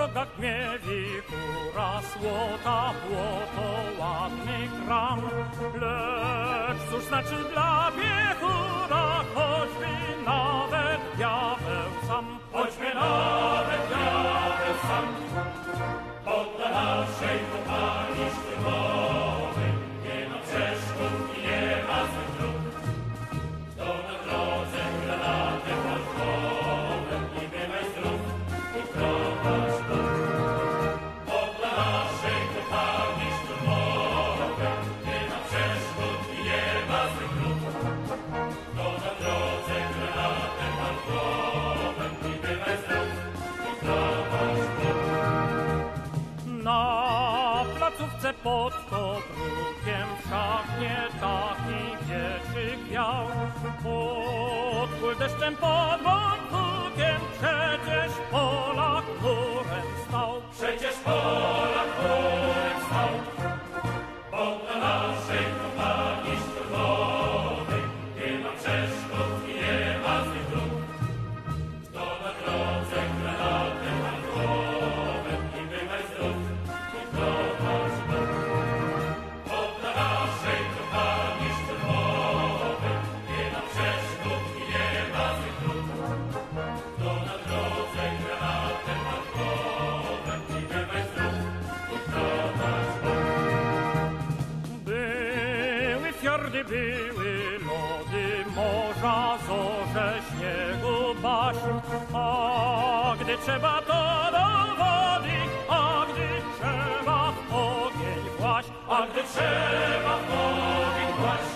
rogach gniewi kura złota błoto ładny kram. Lecz cóż znaczy dla biechura choćby Pod Tobrukiem wszak nie taki pieczyk miał, pod deszczem powodzi. gdy były lody morza, zorze śniegu paszu. A gdy trzeba to do wody, a gdy trzeba w ogień właś, a gdy trzeba w ogień właś.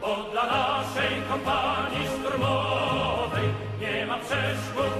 Bo dla naszej kompanii szturmowej nie ma przeszkód